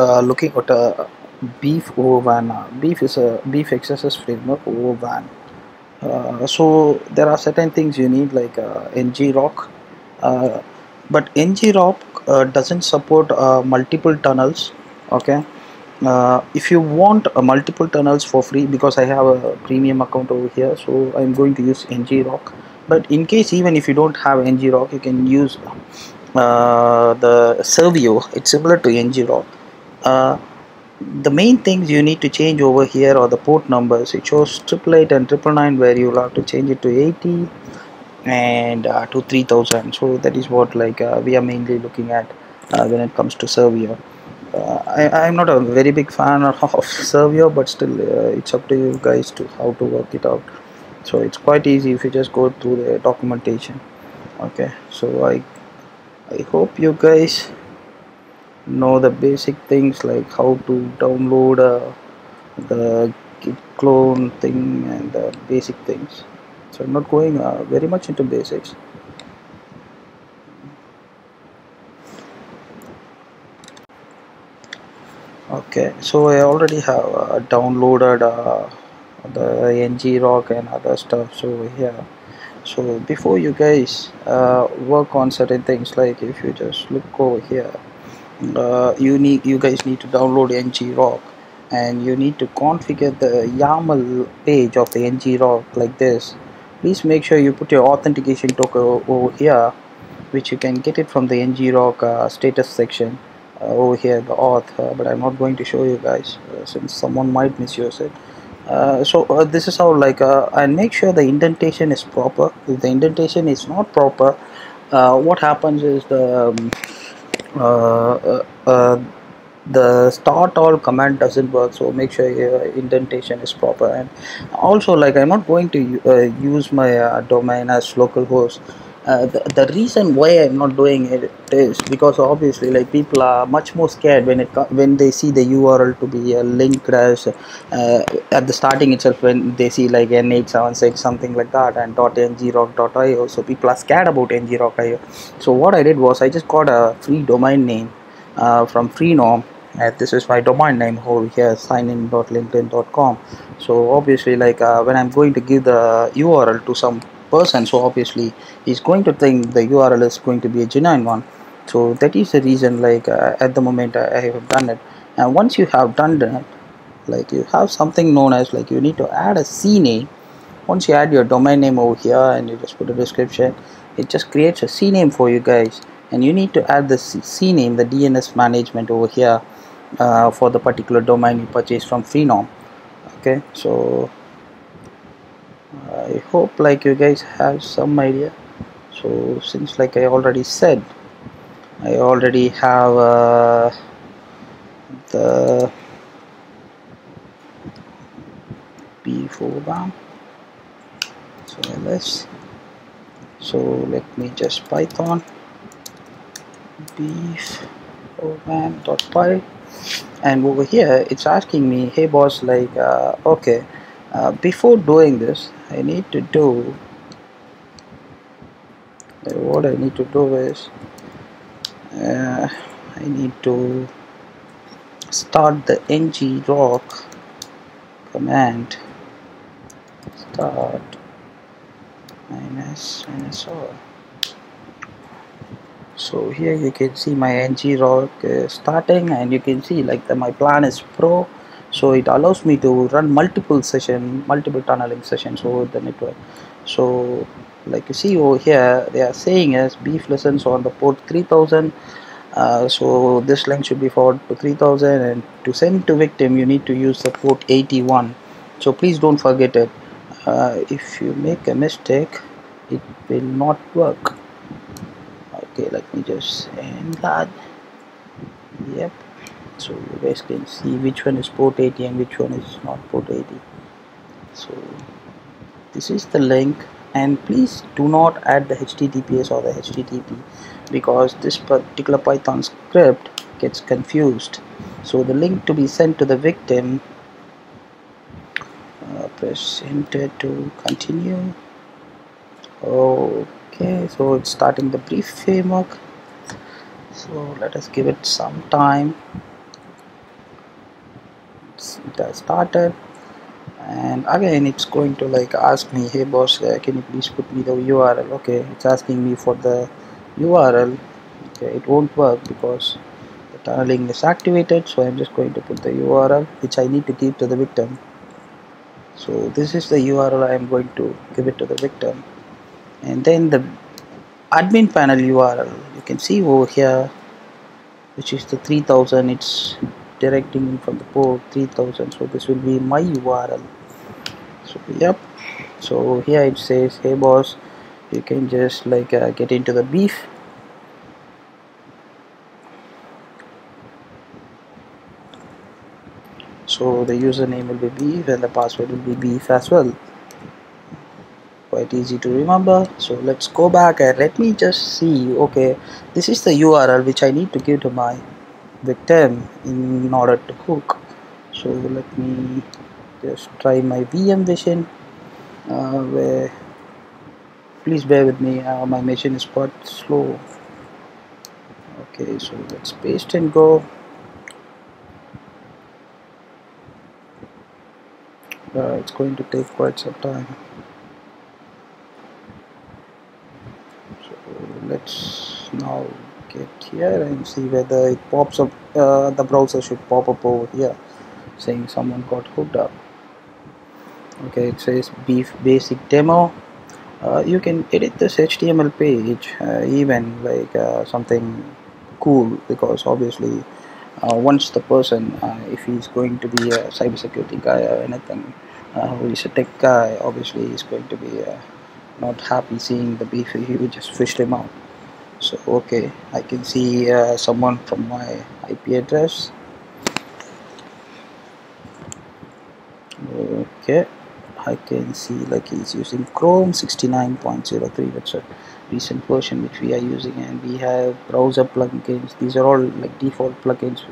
uh, looking at a beef over WAN. uh, Beef is a beef XSS framework over WAN. Uh, so there are certain things you need like uh, NGROC, uh, but NGROC uh, doesn't support multiple tunnels. Okay, if you want multiple tunnels for free, because I have a premium account over here, so I'm going to use NGROC. But in case even if you don't have NGROC, you can use the Servio. It's similar to NGROC. Uh, the main things you need to change over here are the port numbers. It shows triple eight and triple nine where you'll have to change it to 80 and uh, to 3000 so that is what like uh, we are mainly looking at uh, when it comes to Servio uh, I, I'm not a very big fan of, of but still it's up to you guys to how to work it out. So it's quite easy if you just go through the documentation. Okay so I I hope you guys know the basic things like how to download uh, the git clone thing and the basic things. So i'm not going uh, very much into basics. Okay so i already have uh, downloaded uh, the ngrok and other stuff so yeah. So before you guys uh, work on certain things like if you just look over here uh, you need you guys need to download ngrok and you need to configure the YAML page of the ngrok like this. Please make sure you put your authentication token over here which you can get it from the ngrok uh, status section uh, over here the auth uh, but i'm not going to show you guys uh, since someone might misuse it. Uh, so uh, this is how like and make sure the indentation is proper. If the indentation is not proper what happens is the um, the start all command doesn't work so make sure your indentation is proper. And also like i'm not going to uh, use my uh, domain as localhost uh, the, the reason why i'm not doing it is because obviously like people are much more scared when it when they see the url to be uh, linked as uh, at the starting itself when they see like n876 something like that and .ngrok.io so people are scared about ngrok.io so what i did was i just got a free domain name uh, from freenom uh, this is my domain name over here signin.linkedin.com so obviously like uh, when i'm going to give the url to some person so obviously he's going to think the url is going to be a genuine one. So that is the reason like uh, at the moment I, I have done it. And once you have done that like you have something known as like you need to add a cname once you add your domain name over here and you just put a description it just creates a cname for you guys. And you need to add the cname the dns management over here uh, for the particular domain you purchase from freenom. Okay so i hope like you guys have some idea. So since like i already said i already have uh, the b4 BAM. so ls so let me just python. Beef dot py. And over here it's asking me hey boss like uh, okay uh, before doing this i need to do what i need to do is uh, i need to start the ngrok command. Start minus minus r. So here you can see my ngrok uh, starting and you can see like the, my plan is pro so it allows me to run multiple session multiple tunneling sessions over the network. So like you see over here they are saying is beef lessons on the port 3000 uh, so this link should be forwarded to 3000 and to send to victim you need to use the port 81 so please don't forget it. Uh, if you make a mistake it will not work. Okay let me just that. Yep so you guys can see which one is port 80 and which one is not port 80 so this is the link. And please do not add the https or the http because this particular python script gets confused. So the link to be sent to the victim uh, press enter to continue. Okay so it's starting the brief framework. So let us give it some time it has started. And again it's going to like ask me hey boss uh, can you please put me the url okay it's asking me for the url okay it won't work because the tunneling is activated so i'm just going to put the url which i need to give to the victim. So this is the url i am going to give it to the victim. And then the admin panel url you can see over here which is the 3000 it's directing from the port 3000 so this will be my url so yep. So here it says hey boss you can just like uh, get into the beef. So the username will be beef and the password will be beef as well. Quite easy to remember. So let's go back and let me just see. Okay this is the URL which I need to give to my victim in order to cook. So let me just try my VM vision uh, where please bear with me uh, my machine is quite slow. Okay so let's paste and go. Uh, it's going to take quite some time. So let's now get here and see whether it pops up uh, the browser should pop up over here saying someone got hooked up. Okay it says beef basic demo. Uh, you can edit this HTML page uh, even like uh, something cool because obviously uh, once the person uh, if he's going to be a cybersecurity guy or anything uh, who is a tech guy obviously he's going to be not happy seeing the beef he would just fish him out so okay I can see uh, someone from my IP address. Okay I can see like he's using Chrome 69.03 that's a recent version which we are using and we have browser plugins. These are all like default plugins.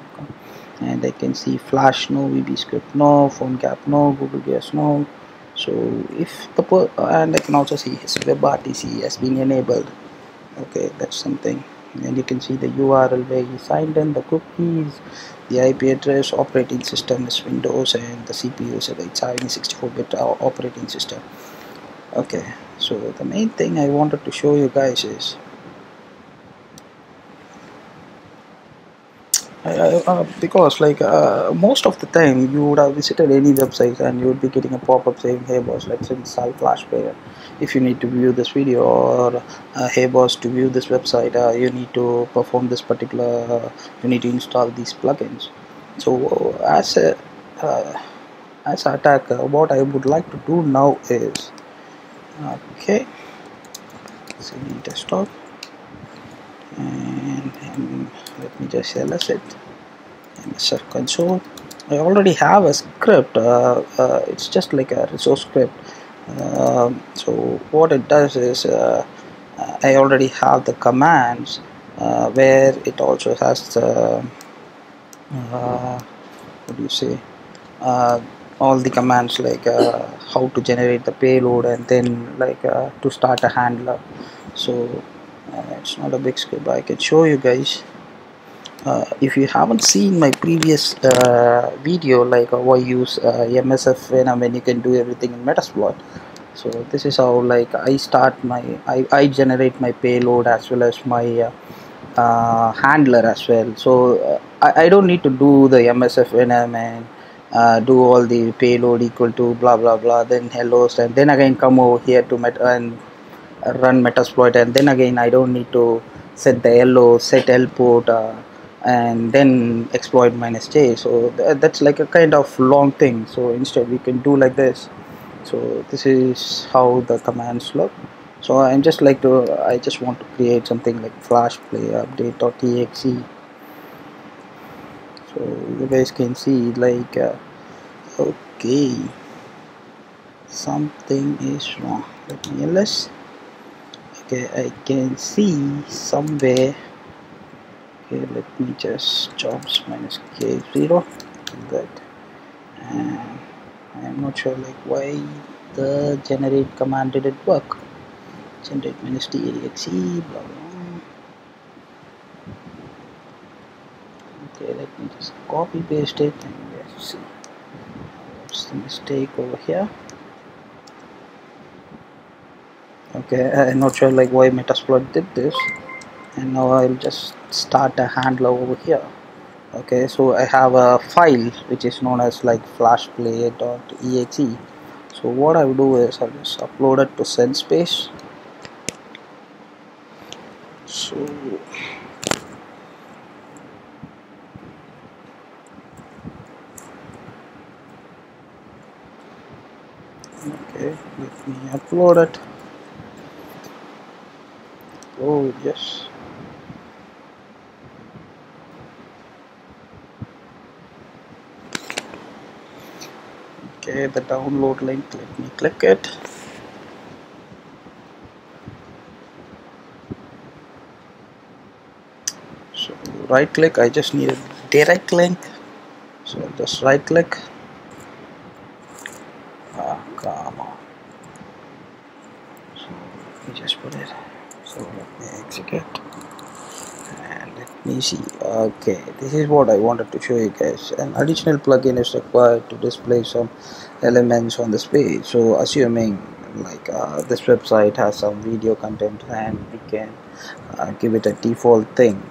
And I can see Flash no, VBScript no, phone PhoneGap no, Google Gears no. So if the and I can also see his WebRTC has been enabled okay that's something. And you can see the URL where he signed in the cookies the IP address operating system is Windows and the CPU is a 64-bit operating system. Okay so the main thing I wanted to show you guys is uh, because like uh, most of the time you would have visited any website and you would be getting a pop-up saying hey boss let's install flash player if you need to view this video or uh, hey boss to view this website uh, you need to perform this particular you need to install these plugins. So as a uh, as an attacker what I would like to do now is okay cd desktop and, let me just select it MSF console I already have a script uh, uh, it's just like a resource script. Um, so what it does is uh, I already have the commands uh, where it also has the uh, what do you say? Uh, all the commands like uh, how to generate the payload and then like uh, to start a handler. So it's not a big script but I can show you guys. Uh, if you haven't seen my previous uh, video like how I use uh, MSF when I mean you can do everything in Metasploit. So this is how like I start my I, I generate my payload as well as my uh, uh, handler as well. So uh, I, I don't need to do the MSF and do all the payload equal to blah blah blah then hello and then again come over here to met and run Metasploit and then again I don't need to set the LO set L port and then exploit minus j. So th that's like a kind of long thing. So instead we can do like this. So this is how the commands look. So I'm just like to I just want to create something like flash play update.exe so you guys can see like uh, okay. Something is wrong. Let me ls okay I can see somewhere. Okay let me just jobs minus k0 that and I'm not sure like why the generate command didn't work. Generate minus t.exe blah blah. Okay let me just copy paste it and let's see. What's the mistake over here okay I'm not sure like why Metasploit did this? And now I'll just start a handler over here. Okay so I have a file which is known as like flashplay.exe so what I will do is I'll just upload it to SendSpace so okay let me upload it oh yes. Okay the download link let me click it. So right click I just need a direct link. So just right click. Ah come on. So let me just put it so let me execute. And let me see. Okay this is what I wanted to show you guys. An additional plugin is required to display some elements on this page so assuming like uh, this website has some video content and we can uh, give it a default thing.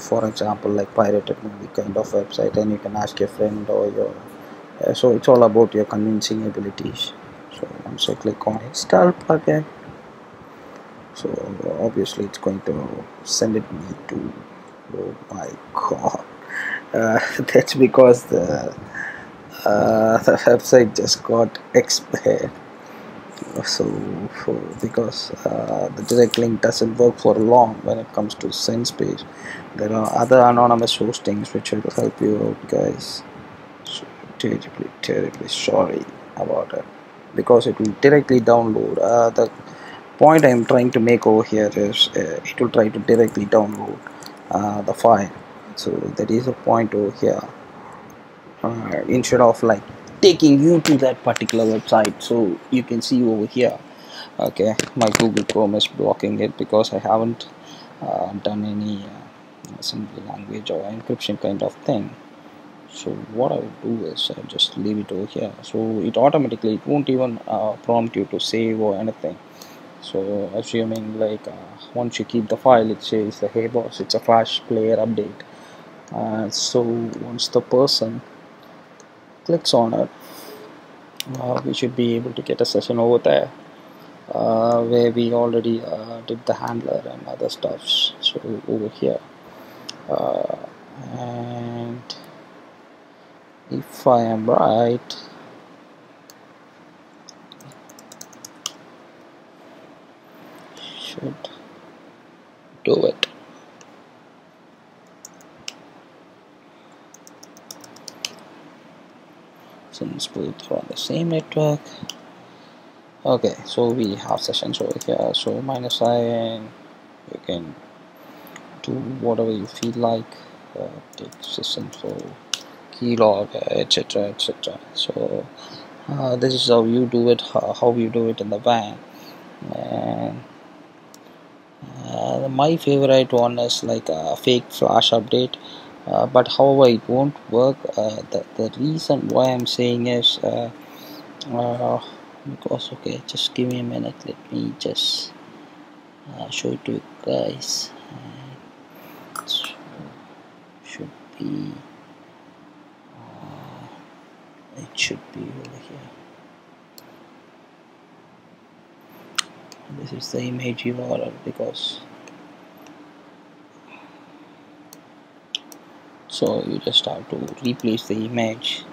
For example like pirated movie kind of website and you can ask your friend or your uh, so it's all about your convincing abilities. So once I click on install plugin so obviously it's going to send it me to oh my god. Uh, that's because the uh, the website just got expired. So for, because uh, the direct link doesn't work for long when it comes to SendSpace there are other anonymous hostings which will help you out guys. So terribly terribly sorry about it. Because it will directly download uh, the point I'm trying to make over here is uh, it will try to directly download uh, the file. So that is a point over here. Uh, instead of like taking you to that particular website so you can see over here. Okay my Google Chrome is blocking it because I haven't uh, done any uh, assembly language or encryption kind of thing. So what I will do is I just leave it over here. So it automatically it won't even uh, prompt you to save or anything so assuming like uh, once you keep the file it says the hey boss it's a flash player update. Uh, so once the person clicks on it uh, we should be able to get a session over there uh, where we already uh, did the handler and other stuffs. So over here. Uh, and if I am right should do it. Since both are on the same network. Okay so we have sessions over here. So minus i you can do whatever you feel like. Uh, take system so keylog etc etc so uh, this is how you do it how, how you do it in the van and uh, my favorite one is like a fake flash update. Uh, but however it won't work. Uh, the, the reason why I'm saying is uh, uh, because okay just give me a minute. Let me just uh, show it to you guys. So should be it should be over here this is the image URL because so you just have to replace the image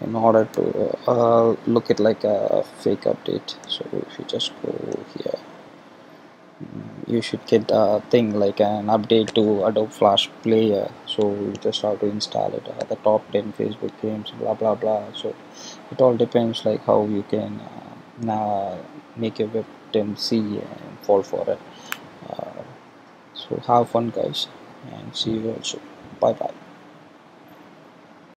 in order to uh, look it like a fake update. So if you just go here mm, you should get a thing like an update to Adobe Flash Player. So you just have to install it uh, the top 10 Facebook games blah blah blah. So it all depends like how you can uh, now make your see and fall for it. Uh, so have fun guys and see you also bye bye